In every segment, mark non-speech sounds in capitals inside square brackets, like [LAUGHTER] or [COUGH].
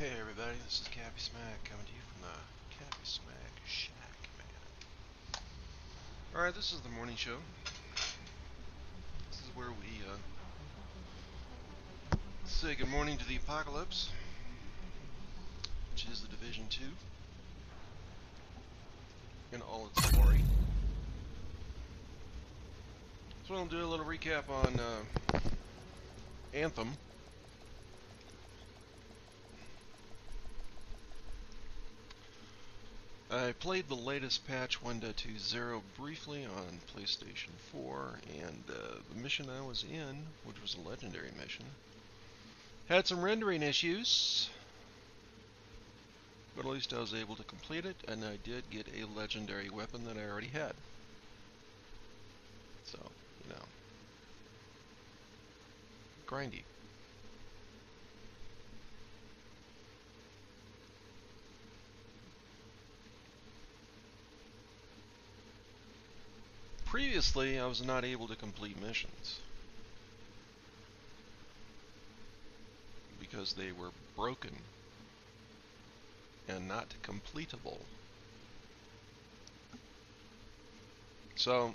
Hey everybody, this is CappySmack coming to you from the CappySmack Shack, man. Alright, this is the morning show. This is where we uh, say good morning to the apocalypse, which is the Division 2 in all its glory. So we'll do a little recap on uh, Anthem. I played the latest patch 1.20 briefly on PlayStation 4, and uh, the mission I was in, which was a legendary mission, had some rendering issues, but at least I was able to complete it, and I did get a legendary weapon that I already had. So, you know, grindy. Previously, I was not able to complete missions because they were broken and not completable. So,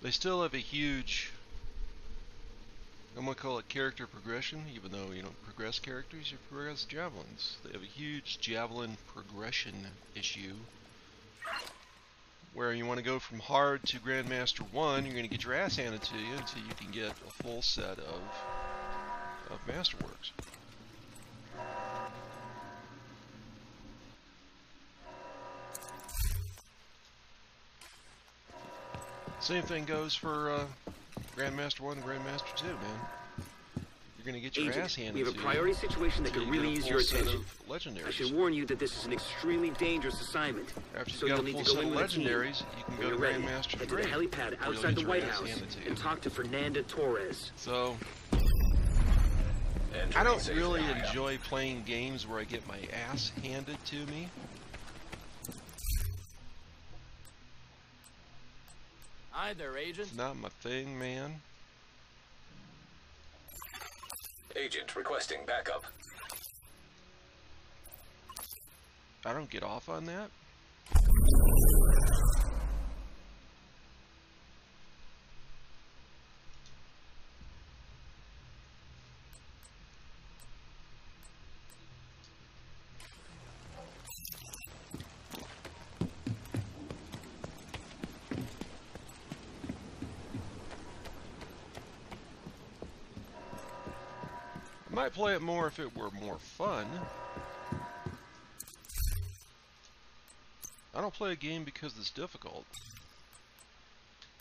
they still have a huge, I'm going to call it character progression, even though you don't progress characters, you progress javelins. They have a huge javelin progression issue where you want to go from hard to Grandmaster 1, you're going to get your ass handed to you until you can get a full set of, of Masterworks. Same thing goes for uh, Grandmaster 1 and Grandmaster 2, man. You're going to get your Agent, ass handed we have a priority you situation that until could really use your attention. of Legendaries. I should warn you that this is an extremely dangerous assignment. After you so got you'll a need to go set in of with a team. you can When go to you're ready, Grandmaster head 3. to the helipad outside the White House handed to you. and talk to Fernanda Torres. So, I don't really enjoy playing games where I get my ass handed to me. Hi there, Agent. It's not my thing, man. Agent requesting backup. I don't get off on that. Play it more if it were more fun. I don't play a game because it's difficult.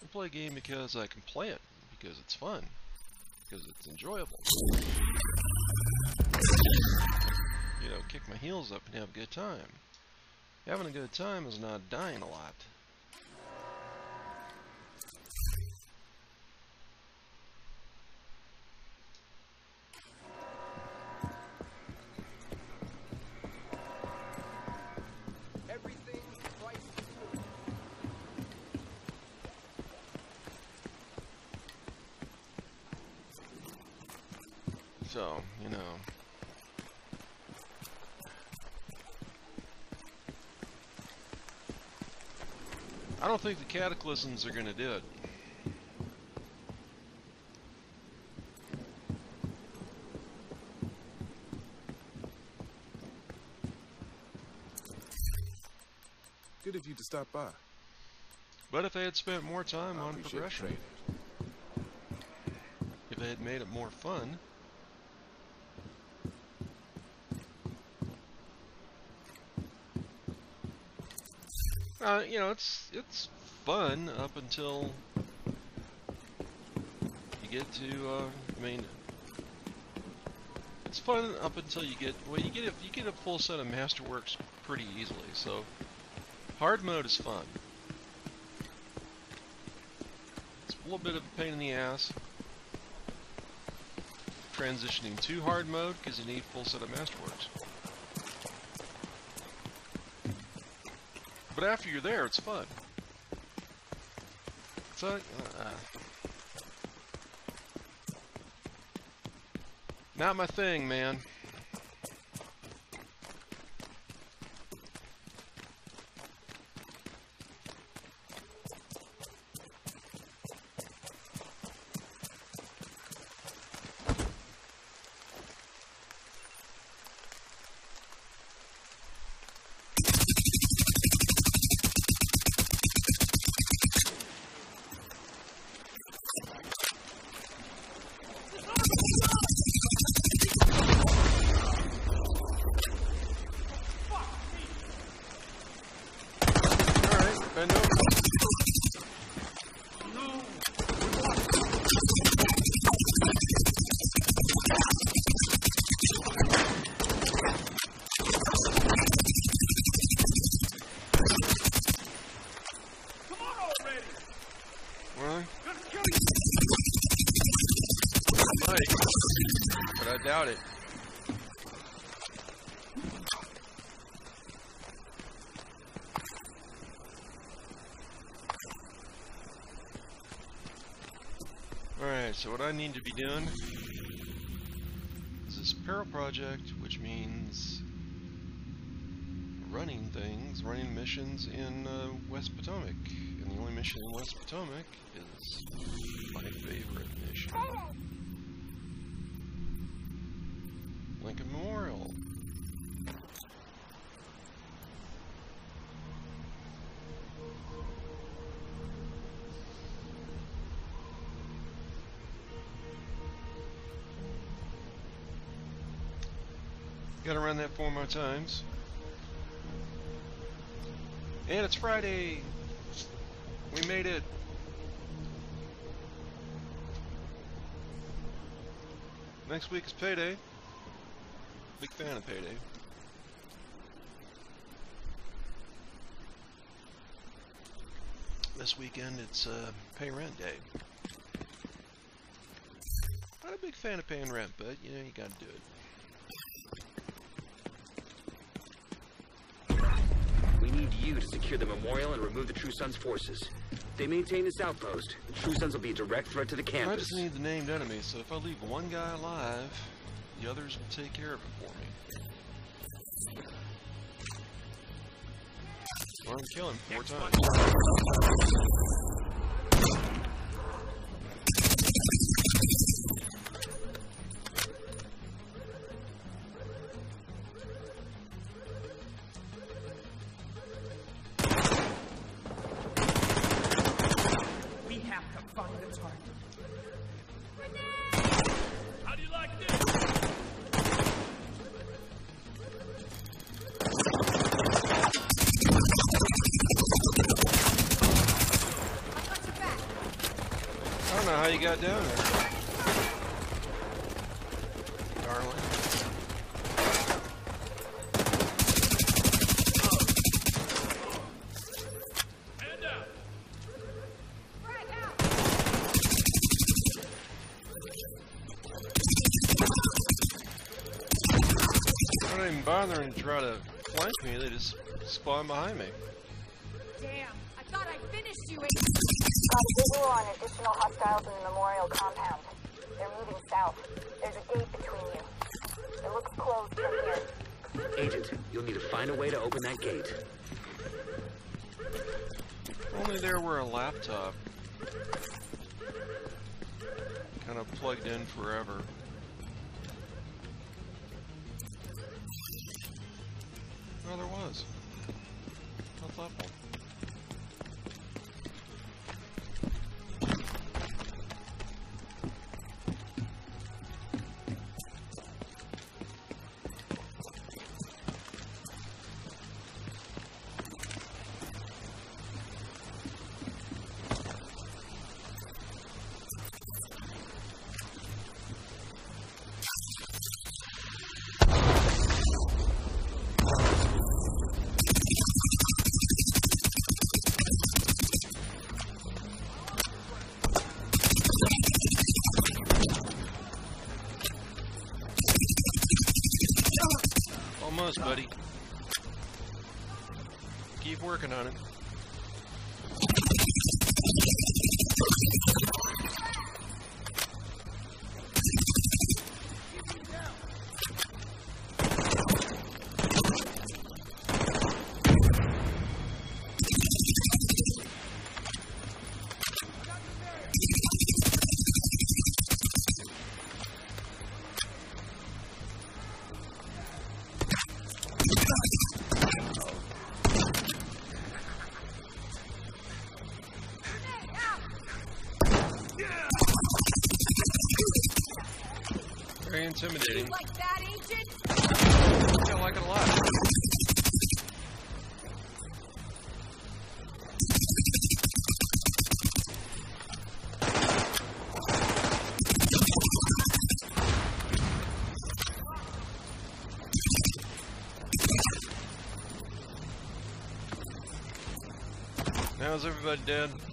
I play a game because I can play it, because it's fun, because it's enjoyable. You know, kick my heels up and have a good time. Having a good time is not dying a lot. So, you know. I don't think the cataclysms are going to do it. Good of you to stop by. But if they had spent more time I on progression, if they had made it more fun, uh, you know, it's it's fun up until you get to. Uh, I mean, it's fun up until you get well. You get a, you get a full set of Masterworks pretty easily. So hard mode is fun. It's a little bit of a pain in the ass transitioning to hard mode because you need full set of Masterworks. But after you're there, it's fun. So, uh, not my thing, man. Need to be doing is this apparel project, which means running things, running missions in uh, West Potomac. And the only mission in West Potomac is my favorite mission. Gotta run that four more times. And it's Friday! We made it! Next week is payday. Big fan of payday. This weekend it's uh, pay rent day. Not a big fan of paying rent, but you know you gotta do it. We need you to secure the memorial and remove the True Sons forces. They maintain this outpost. The True Sons will be a direct threat to the campus. I just need the named enemy, so if I leave one guy alive, the others will take care of it for me. Or I'm killing four times. Spawn behind me. Damn, I thought I finished you. Uh, visual on additional hostiles in the memorial compound. They're moving south. There's a gate between you. It looks closed from here. Agent, you'll need to find a way to open that gate. If only there were a laptop. Kind of plugged in forever. Oh, there was. Now is everybody dead?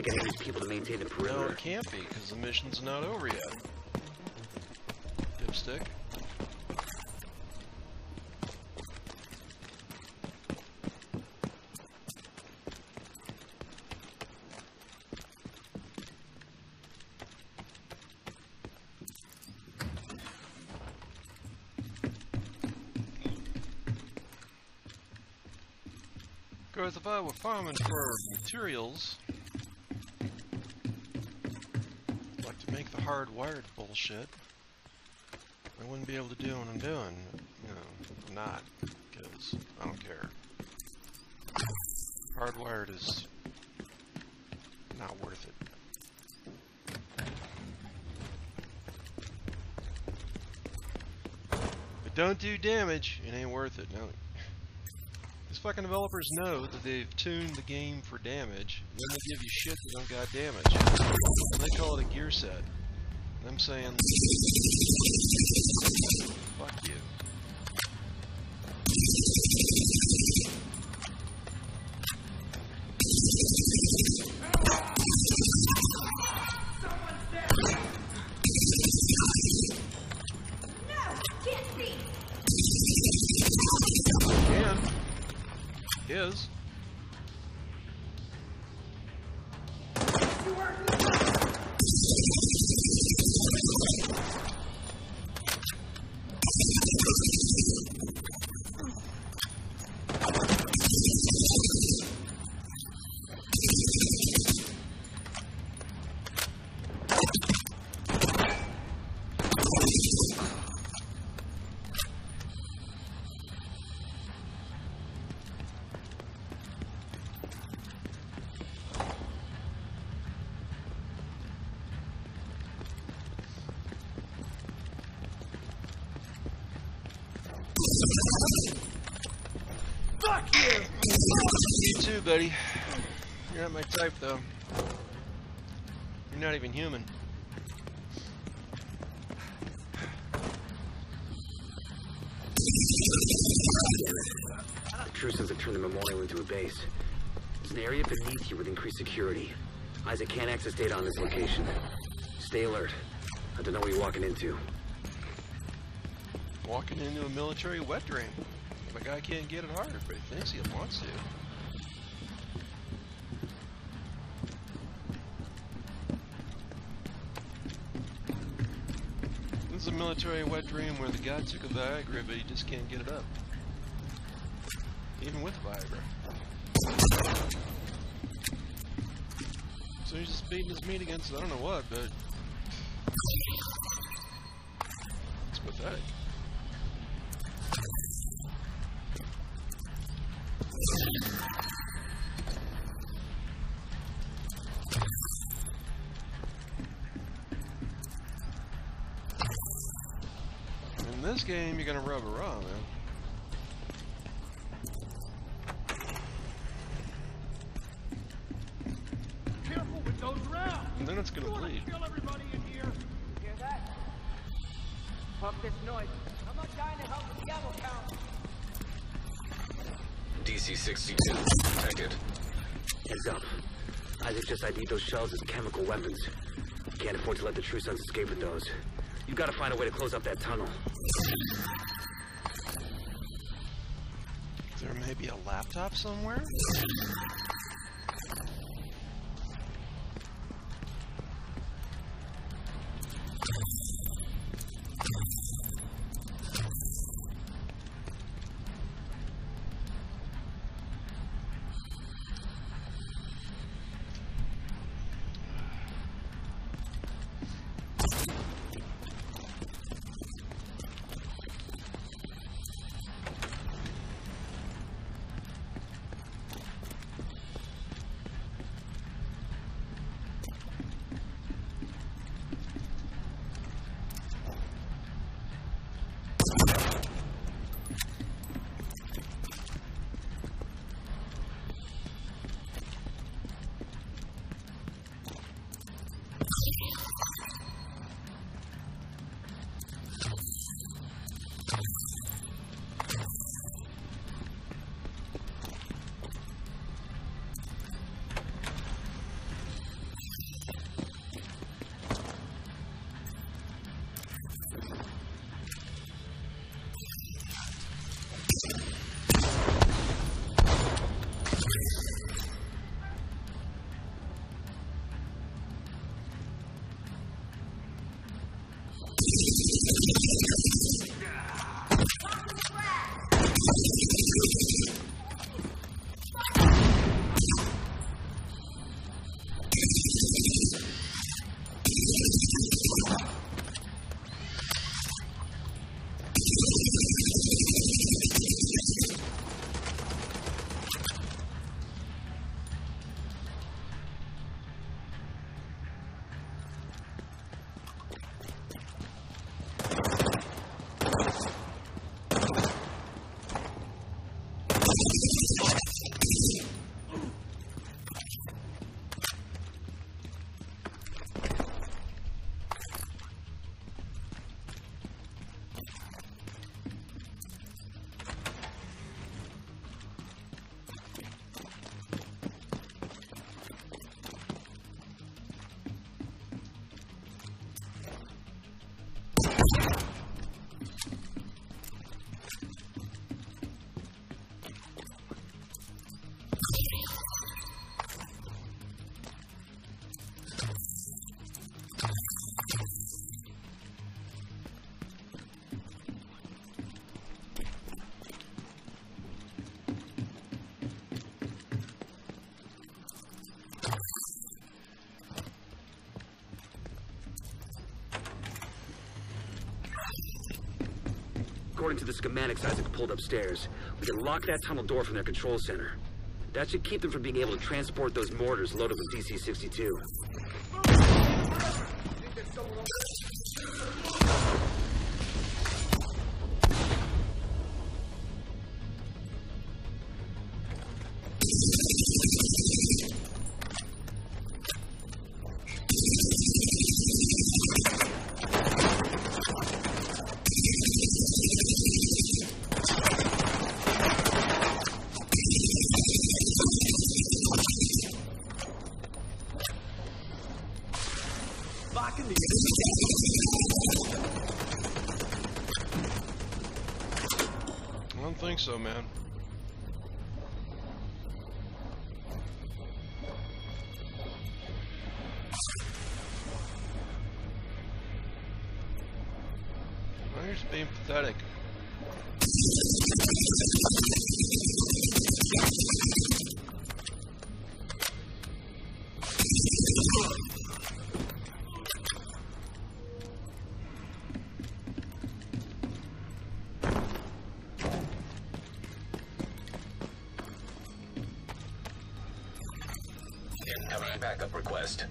I get these people to maintain the No, it can't be, because the mission's not over yet. Dipstick. Because if I were farming for materials, hardwired bullshit, I wouldn't be able to do what I'm doing. You know, I'm not, because I don't care. Hardwired is not worth it. But don't do damage, it ain't worth it. No. These fucking developers know that they've tuned the game for damage, then they give you shit that don't got damage. And they call it a gear set. I'm saying, fuck you. Too, buddy. You're not my type, though. You're not even human. The Sons have turned the memorial into a base. It's an area beneath you with increased security. Isaac can't access data on this location. Stay alert. I don't know what you're walking into. Walking into a military wet dream. If a guy can't get it harder, but he thinks he wants to. Military wet dream where the guy took a Viagra, but he just can't get it up. Even with Viagra. So he's just beating his meat against I don't know what, but game, you're gonna rub a raw, man. Careful with those rounds. And then it's gonna You bleed. kill everybody in here? Hear that? Pump this noise. I'm not dying to help with the ammo count. DC 62 detected. Heads up. Isaac just ID'd those shells as chemical weapons. Can't afford to let the True Sons escape with those. You've got to find a way to close up that tunnel. There may be a laptop somewhere? According to the schematics Isaac pulled upstairs, we can lock that tunnel door from their control center. That should keep them from being able to transport those mortars loaded with DC-62. Backup request.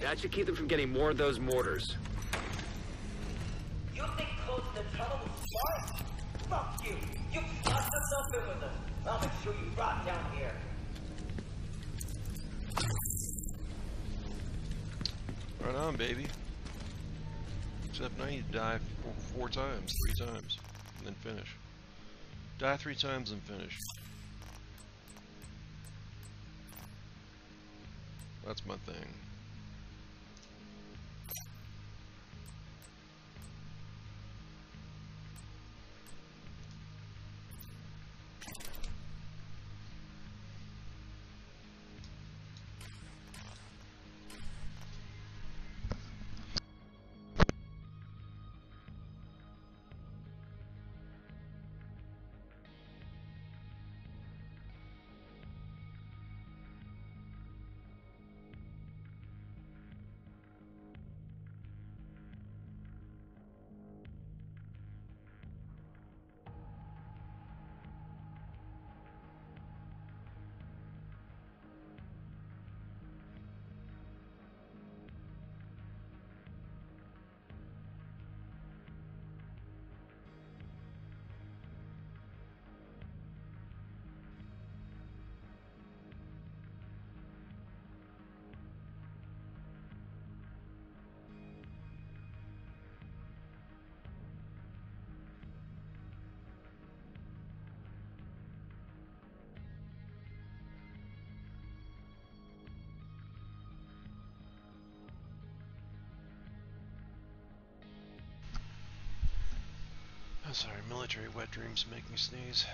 That should keep them from getting more of those mortars. You think closing the tunnel was smart? Fuck you! You locked us up in with them. I'll make sure you rot down here. Right on, baby. Except now you die four, times, three times, and then finish. Die three times and finish. That's my thing. I'm sorry, military wet dreams make me sneeze.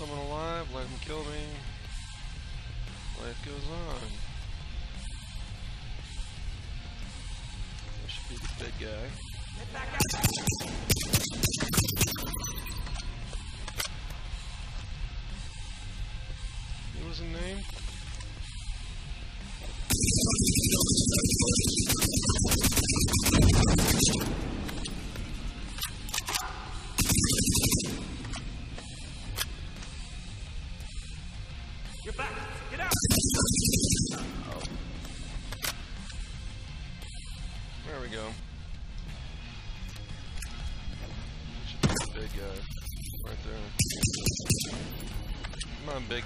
Someone alive, let him kill me. Life goes on. That should be the big guy.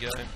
On,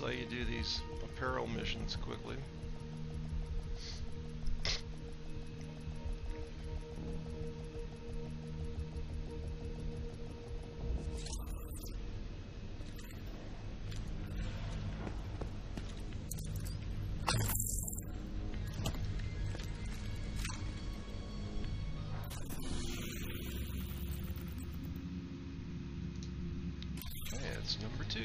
That's how you do these apparel missions quickly. Okay, number two.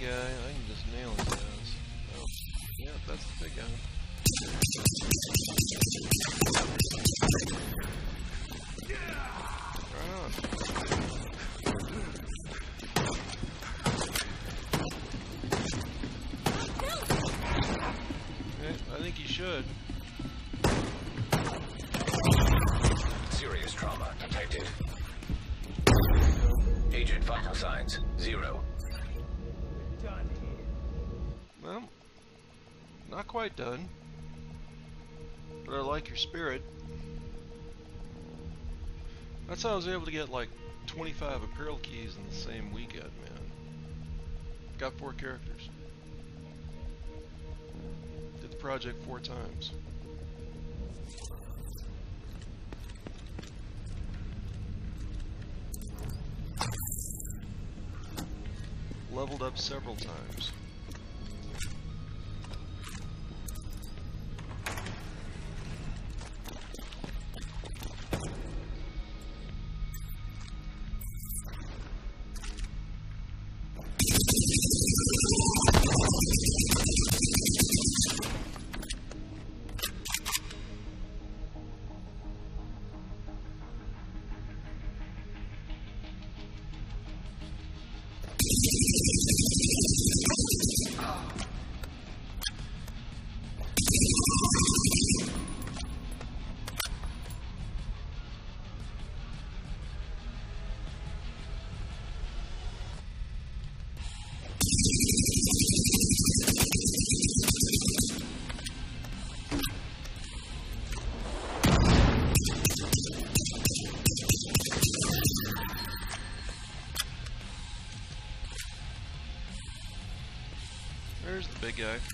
Guy. Quite done. But I like your spirit. That's how I was able to get like 25 apparel keys in the same weekend, man. Got four characters. Did the project four times. Leveled up several times. There's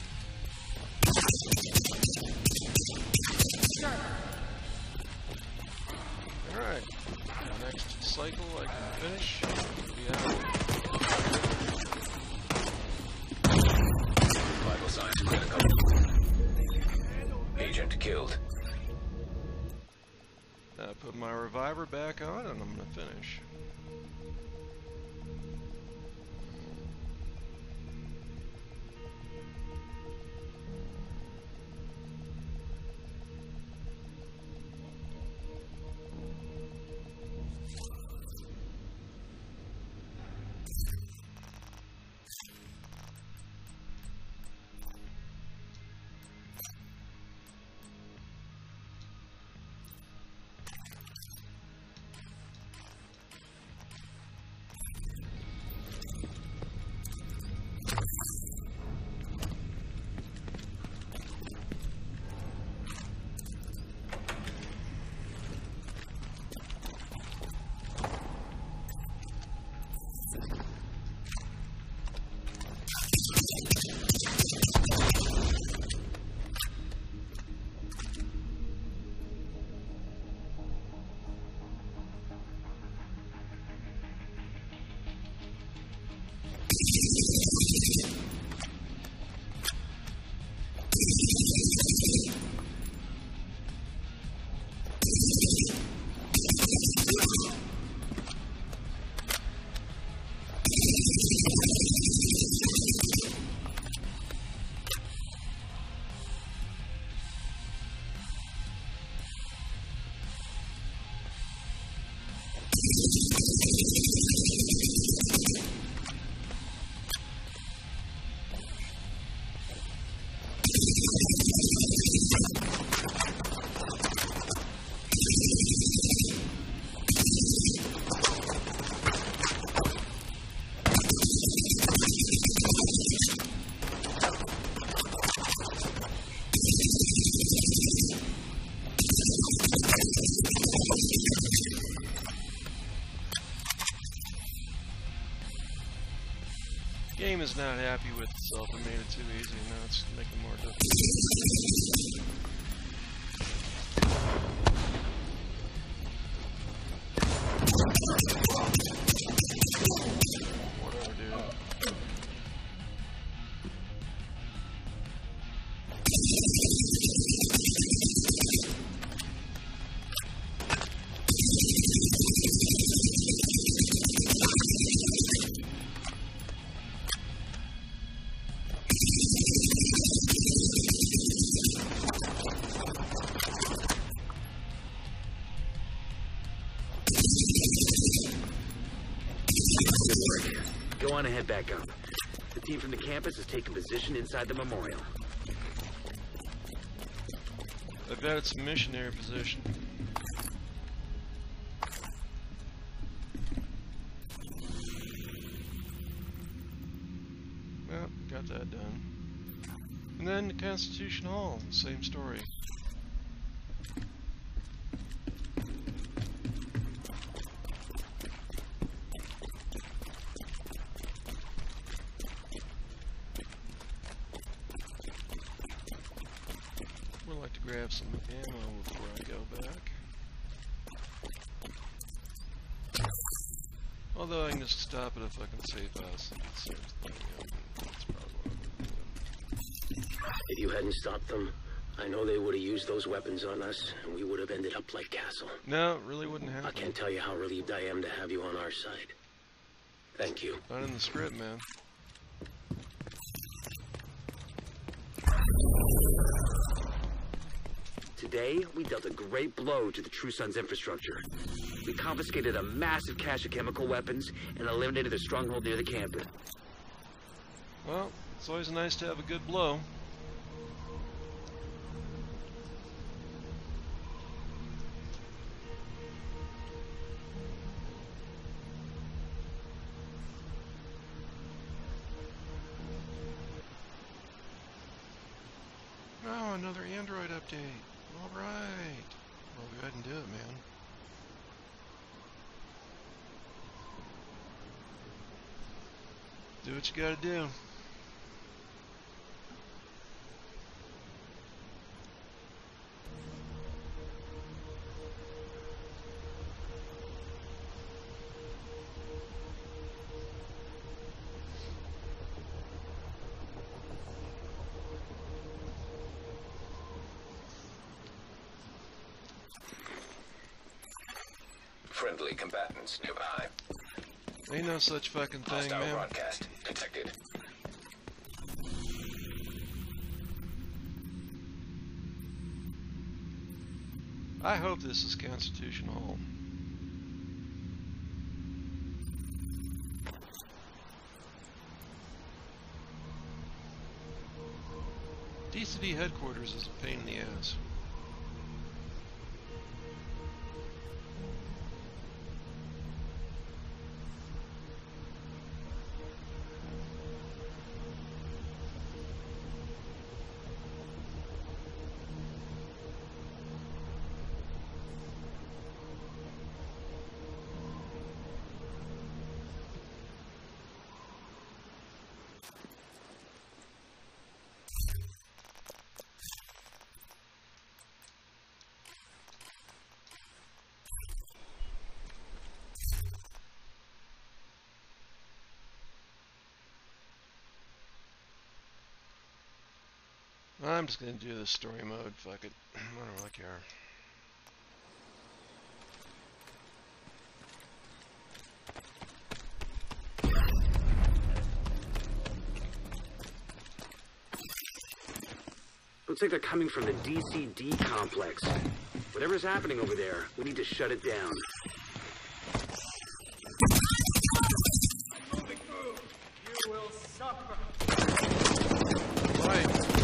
not happy On and head back up. The team from the campus has taken position inside the memorial. I bet it's missionary position. Well, got that done. And then the Constitution Hall, same story. Like to grab some ammo before I go back. Although I can just stop at a fucking safe house and get. That's probably what I'm gonna do. If you hadn't stopped them, I know they would have used those weapons on us, and we would have ended up like Castle. No, it really wouldn't happen. I can't tell you how relieved I am to have you on our side. Thank you. Not in the script, man. Today, we dealt a great blow to the True Sons infrastructure. We confiscated a massive cache of chemical weapons and eliminated their stronghold near the campus. Well, it's always nice to have a good blow. You gotta do. Friendly combatants nearby. Ain't no such fucking thing, Hostile man. broadcast detected. I hope this is Constitution Hall. DCD headquarters is a pain in the ass. I'm just gonna do the story mode. Fuck it. [CLEARS THROAT] I don't really care. Looks like they're coming from the DCD complex. Whatever's happening over there, we need to shut it down. Moving through. You will suffer. Right.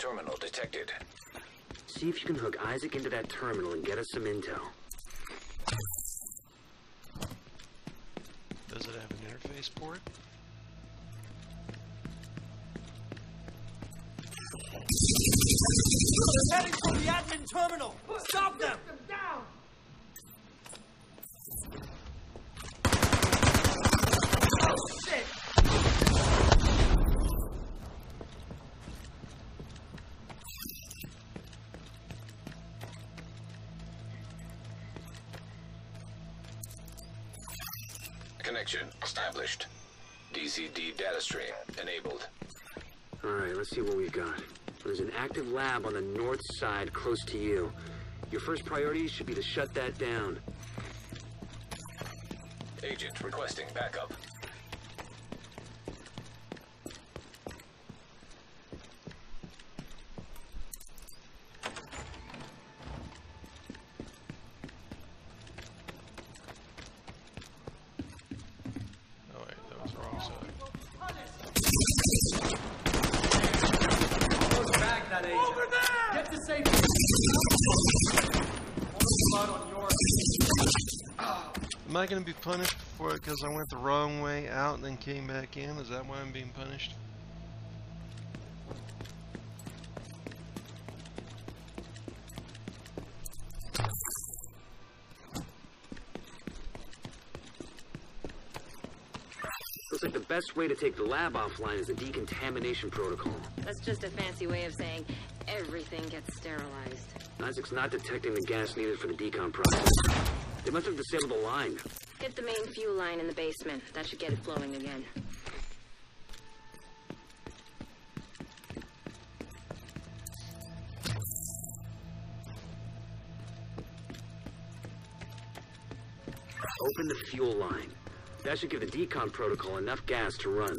Terminal detected. See if you can hook Isaac into that terminal and get us some intel. Active lab on the north side close to you. Your first priority should be to shut that down. Agent requesting backup. Oh wait, that was the wrong side. Close back that agent. Over there! Get to safety. Blood on your Am I going to be punished for it because I went the wrong way out and then came back in? Is that why I'm being punished? Looks like the best way to take the lab offline is a decontamination protocol. That's just a fancy way of saying everything gets sterilized. Isaac's not detecting the gas needed for the decon process. They must have disabled the line. Hit the main fuel line in the basement. That should get it flowing again. Open the fuel line. That should give the decon protocol enough gas to run.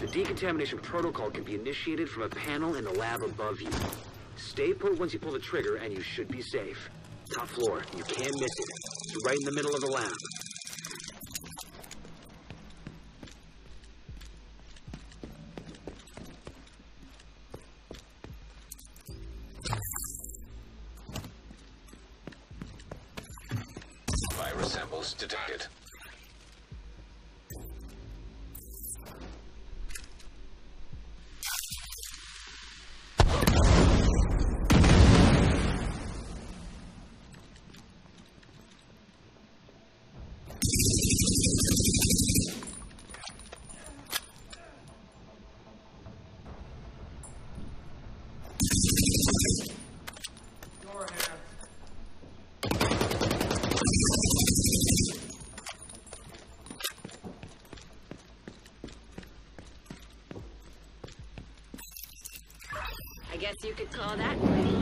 The decontamination protocol can be initiated from a panel in the lab above you. Stay put once you pull the trigger, and you should be safe. Top floor. You can't miss it. It's right in the middle of the lab. Virus samples detected. I guess you could call that ready.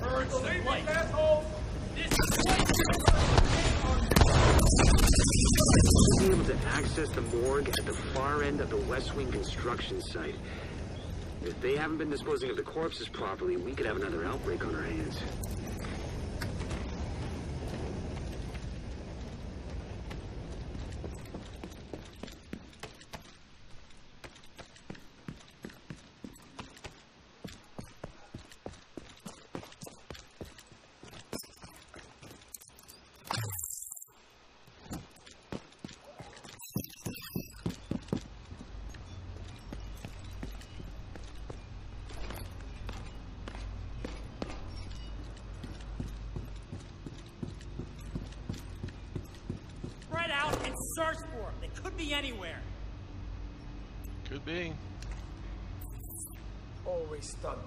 Birds of light. This be able to access the morgue at the far end of the West Wing construction site. If they haven't been disposing of the corpses properly, we could have another outbreak on our hands. spread out and search for them. They could be anywhere. Could be. Always stunned.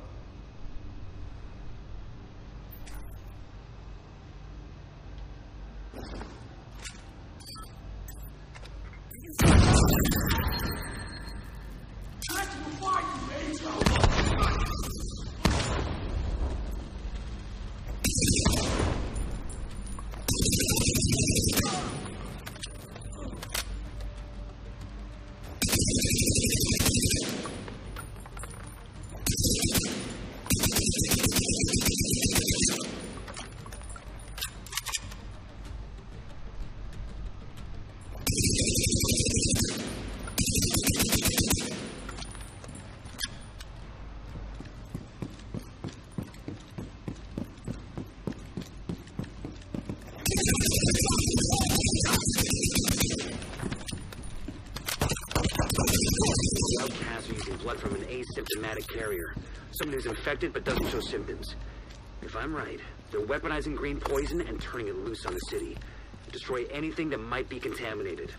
Outcasts are using blood from an carrier. Someone who's infected but doesn't show symptoms. If I'm right, they're weaponizing green poison and turning it loose on the city. Destroy anything that might be contaminated.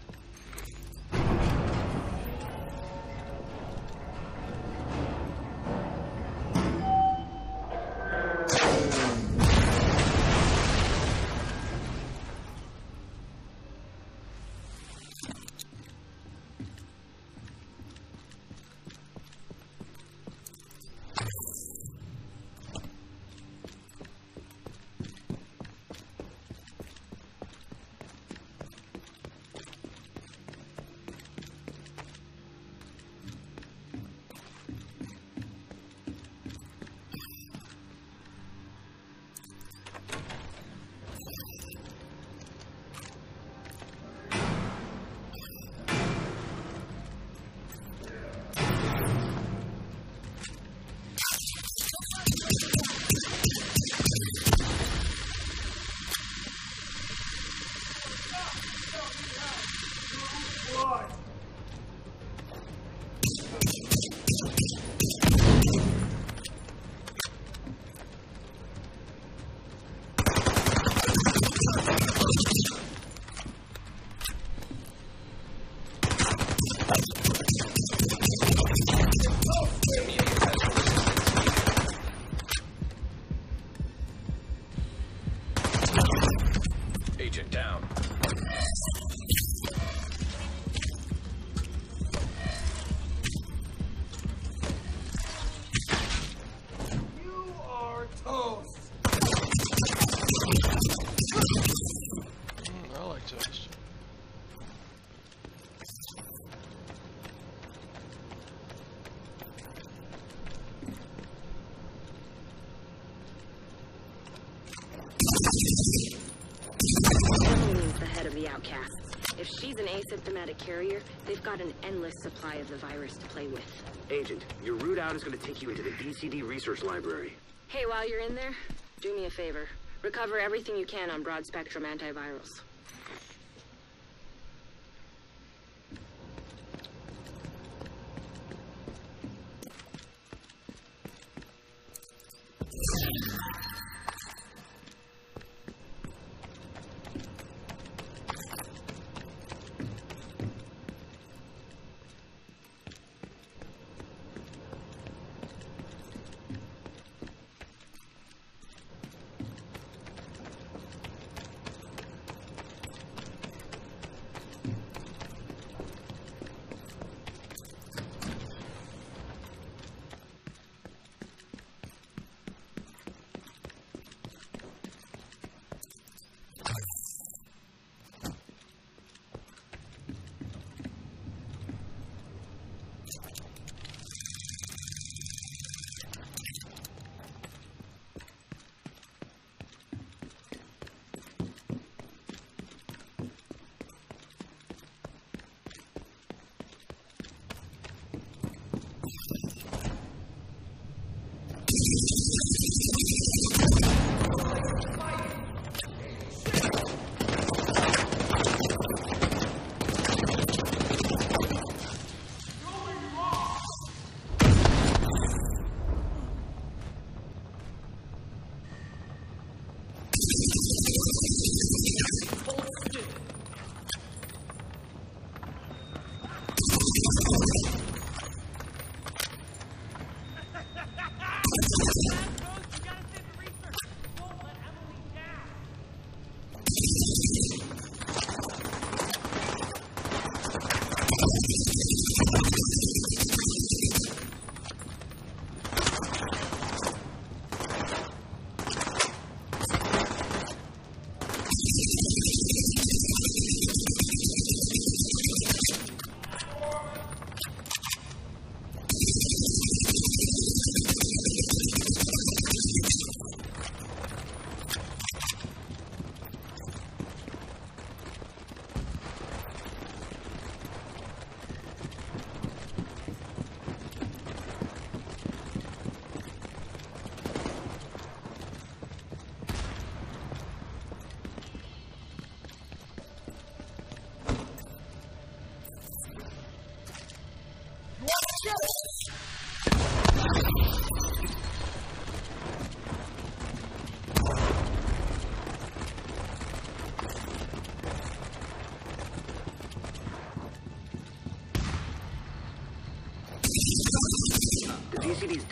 Carrier, they've got an endless supply of the virus to play with. Agent, your route out is going to take you into the DCD Research Library. Hey, while you're in there, do me a favor. Recover everything you can on broad spectrum antivirals.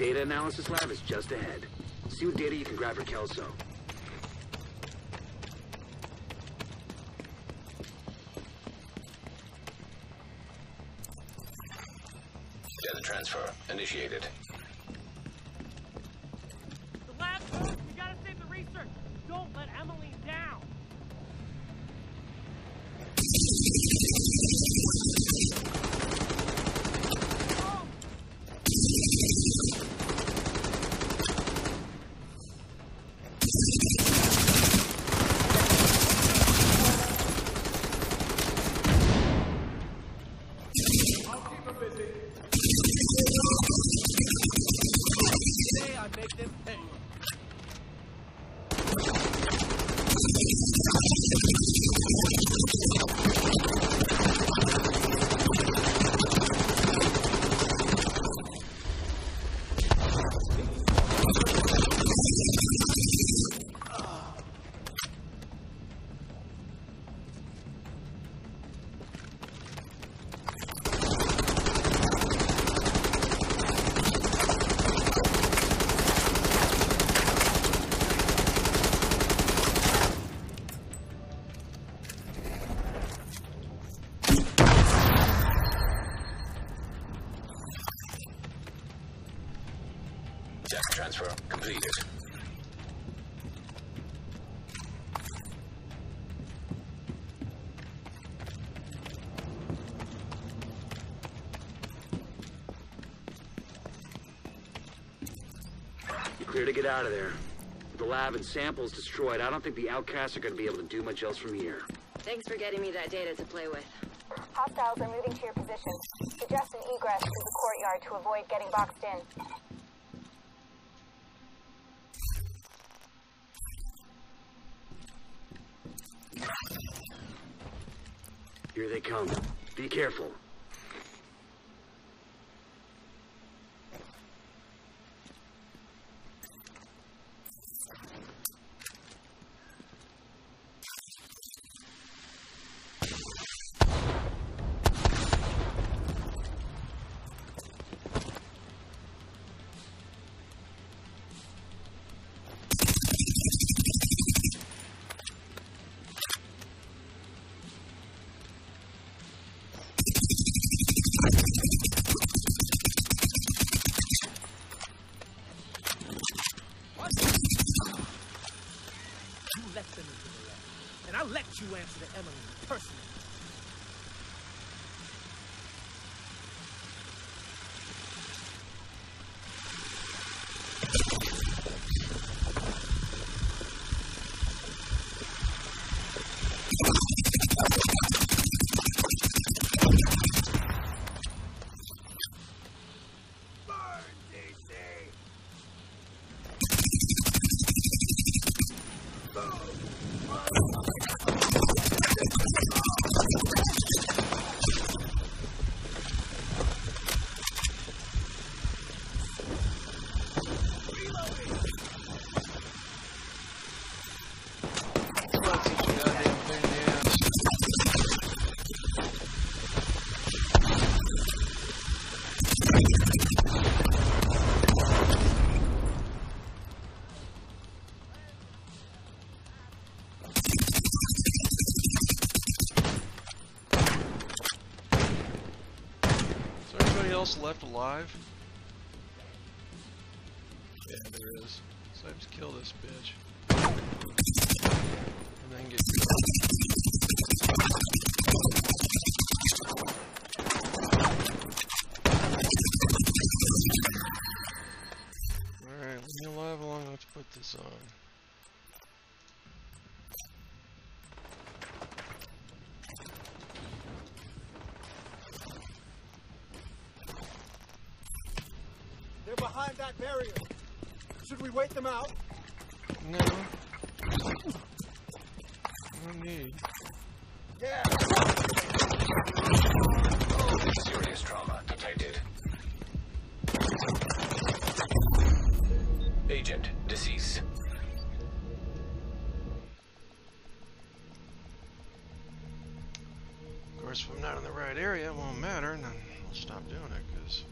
Data analysis lab is just ahead. See what data you can grab for Kelso. Data transfer initiated. The lab. We gotta save the research. Don't let Emily get out of there. With the lab and samples destroyed, I don't think the outcasts are going to be able to do much else from here. Thanks for getting me that data to play with. Hostiles are moving to your position. Suggest an egress through the courtyard to avoid getting boxed in. Alive? Barrier. Should we wait them out? No. No need. Yeah. Serious trauma detected. Agent deceased. Of course, if I'm not in the right area, it won't matter, and then I'll stop doing it, because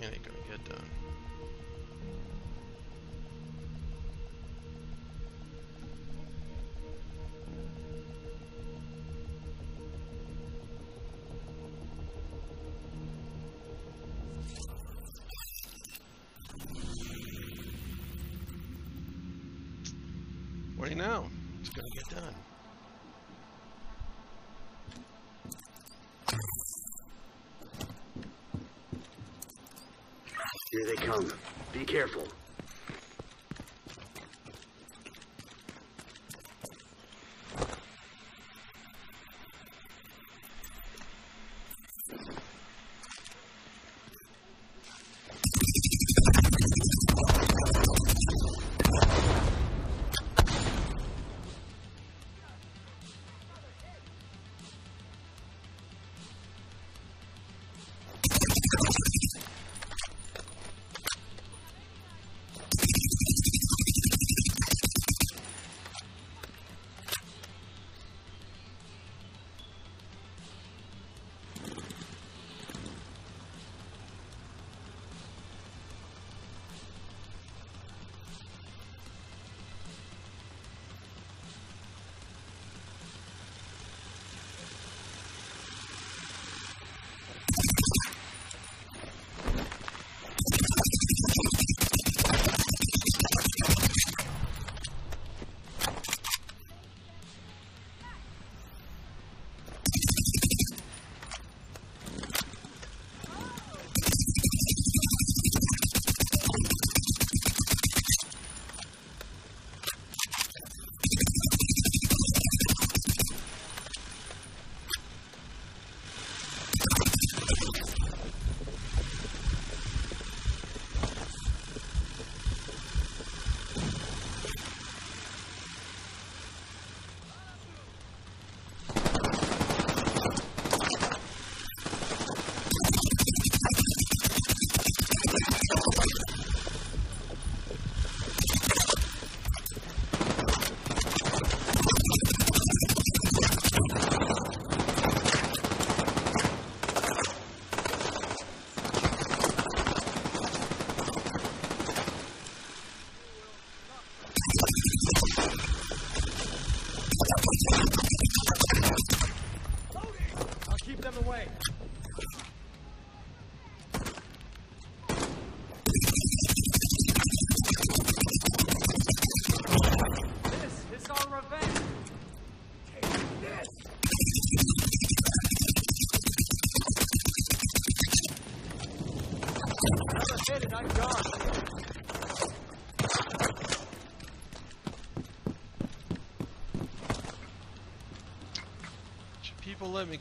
it ain't gonna get done.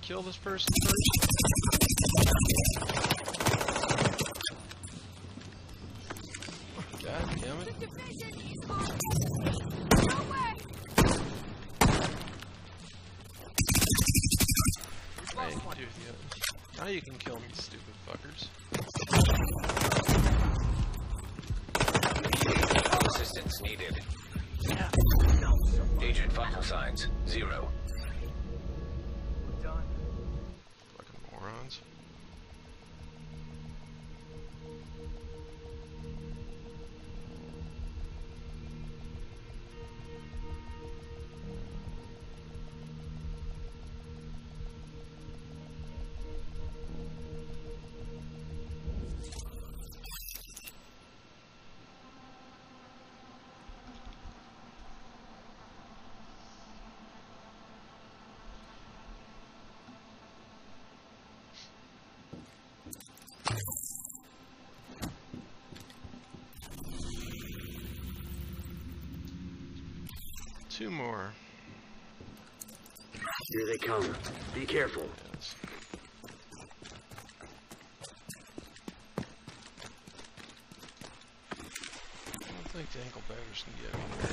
kill this person first? Two more. Here they come. Be careful. Yes. I don't think the ankle batters can get me.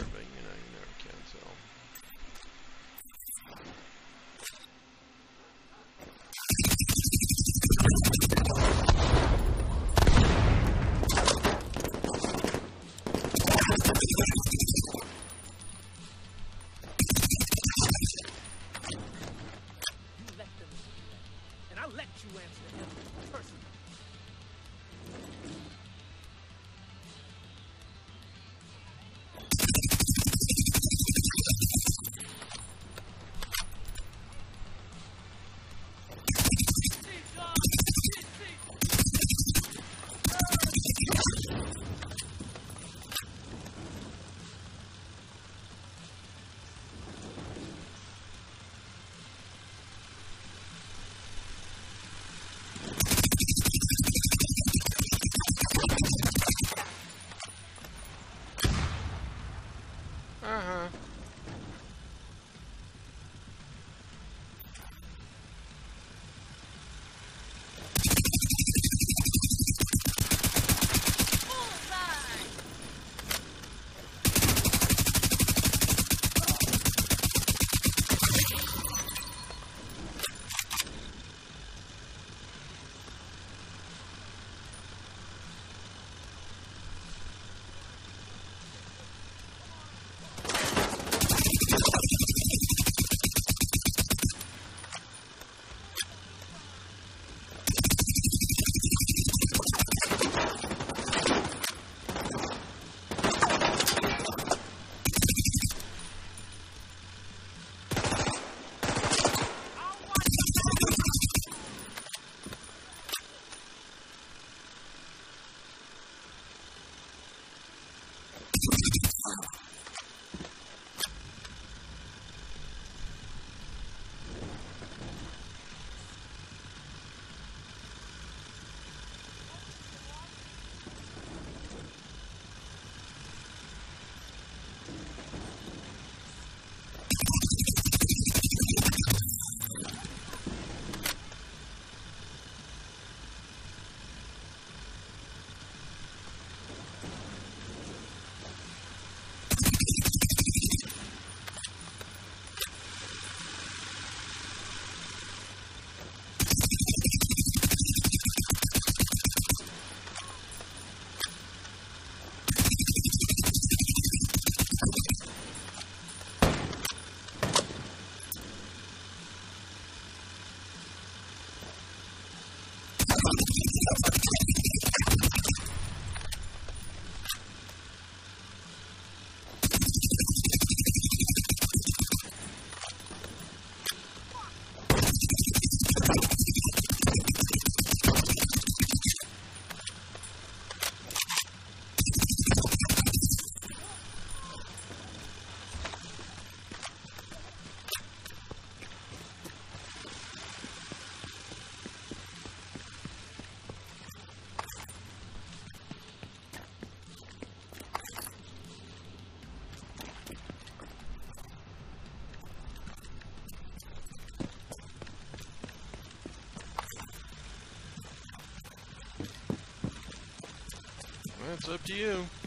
It's up to you.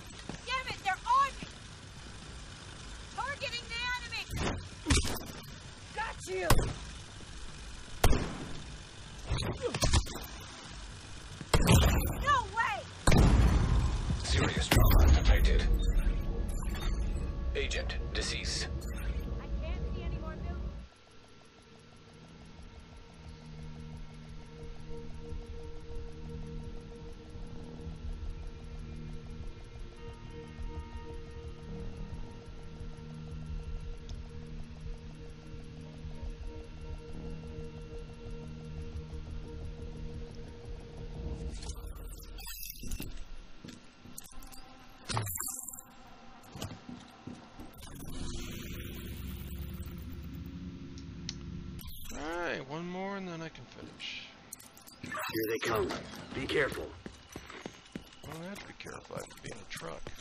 truck.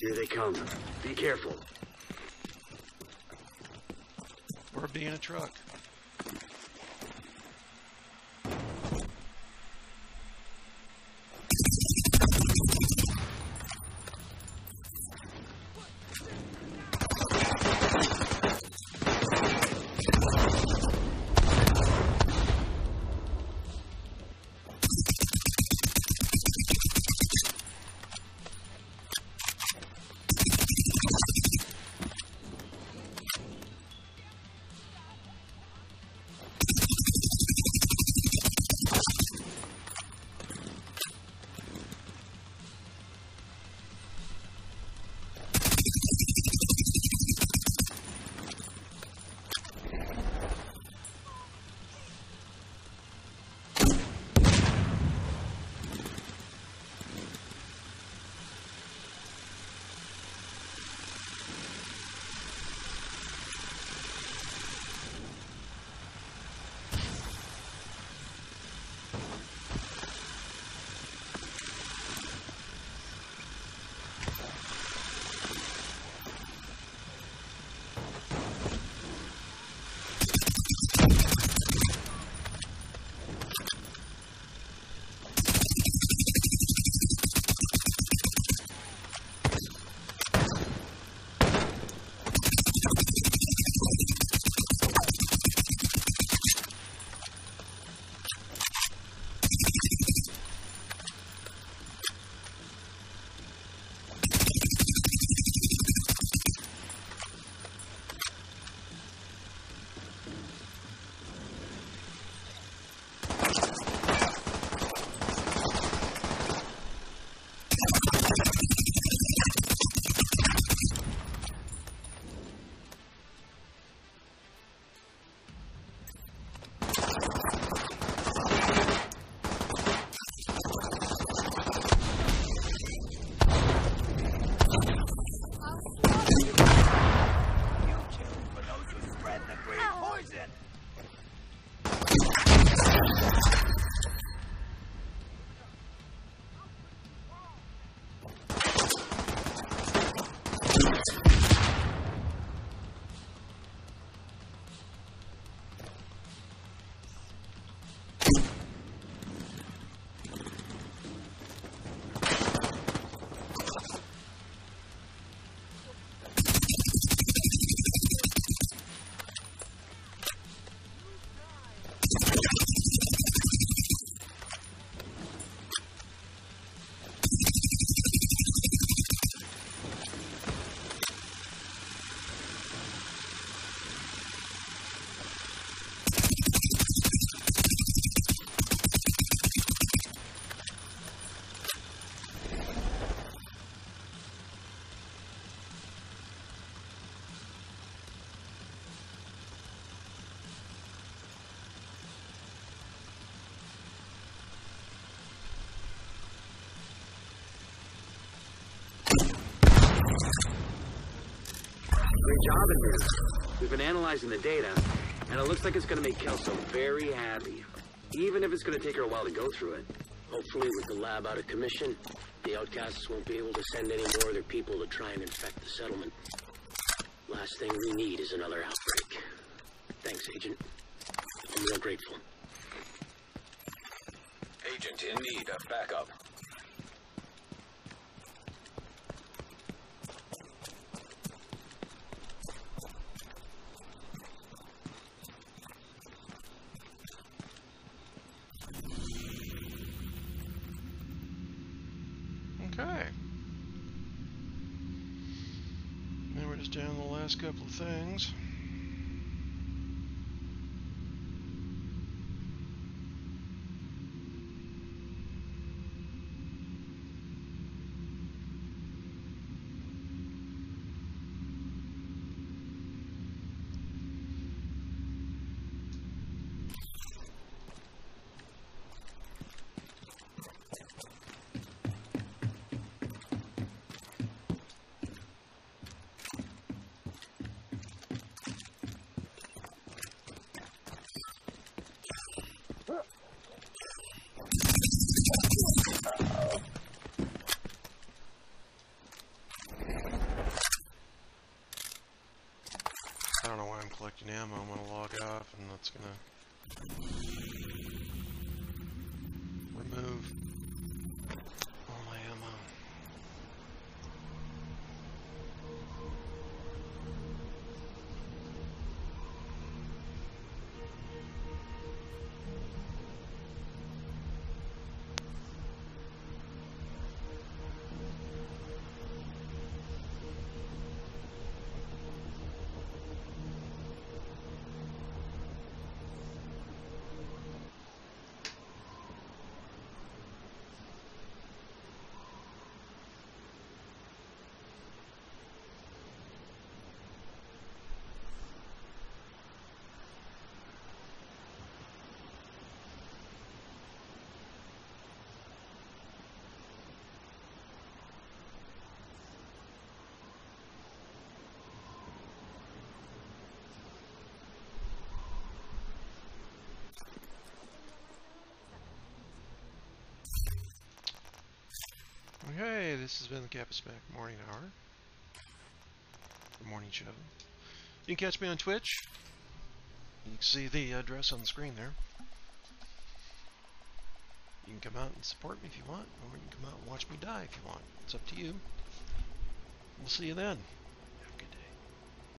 Here they come. Be careful. Or being a truck. Job in here. We've been analyzing the data, and it looks like it's going to make Kelso very happy. Even if it's going to take her a while to go through it. Hopefully, with the lab out of commission, the outcasts won't be able to send any more of their people to try and infect the settlement. Last thing we need is another outbreak. Thanks, Agent. I'm real grateful. Agent in need of backup. Okay. Now we're just down the last couple of things. I don't know why I'm collecting ammo. I'm gonna log that's gonna Okay, this has been the CappySmack Morning Hour. The morning show. You can catch me on Twitch. You can see the address on the screen there. You can come out and support me if you want, or you can come out and watch me die if you want. It's up to you. We'll see you then.